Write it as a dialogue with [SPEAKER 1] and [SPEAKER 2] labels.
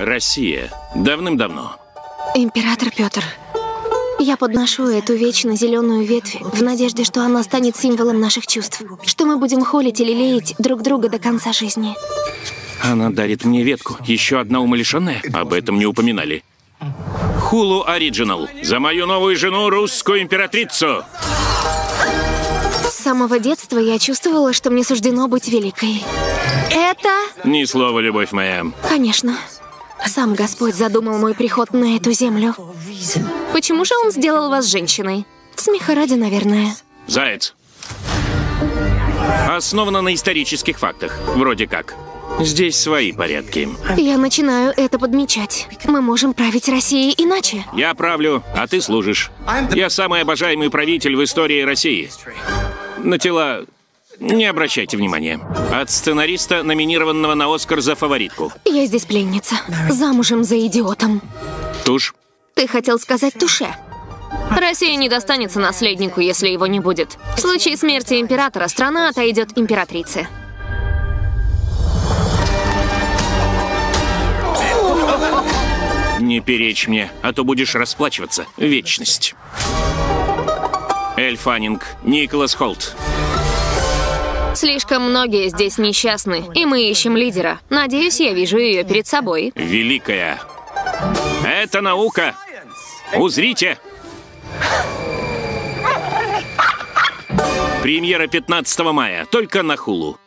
[SPEAKER 1] Россия. Давным-давно.
[SPEAKER 2] Император Петр, я подношу эту вечно зеленую ветвь в надежде, что она станет символом наших чувств, что мы будем холить или леять друг друга до конца жизни.
[SPEAKER 1] Она дарит мне ветку. Еще одна умалишенная? Об этом не упоминали. Хулу Ориджинал. За мою новую жену, русскую императрицу.
[SPEAKER 2] С самого детства я чувствовала, что мне суждено быть великой. Это...
[SPEAKER 1] Ни слова, любовь моя.
[SPEAKER 2] Конечно. Сам Господь задумал мой приход на эту землю. Почему же он сделал вас женщиной? Смеха ради, наверное.
[SPEAKER 1] Заяц. Основано на исторических фактах. Вроде как. Здесь свои порядки.
[SPEAKER 2] Я начинаю это подмечать. Мы можем править Россией иначе.
[SPEAKER 1] Я правлю, а ты служишь. Я самый обожаемый правитель в истории России. На тела не обращайте внимания. От сценариста, номинированного на Оскар за фаворитку.
[SPEAKER 2] Я здесь пленница. Замужем за идиотом.
[SPEAKER 1] Тушь.
[SPEAKER 2] Ты хотел сказать туше. Россия не достанется наследнику, если его не будет. В случае смерти императора страна отойдет императрице.
[SPEAKER 1] Не перечь мне, а то будешь расплачиваться. Вечность. Эль Фаннинг, Николас Холт.
[SPEAKER 2] Слишком многие здесь несчастны, и мы ищем лидера. Надеюсь, я вижу ее перед собой.
[SPEAKER 1] Великая. Это наука. Узрите. Премьера 15 мая, только на Хулу.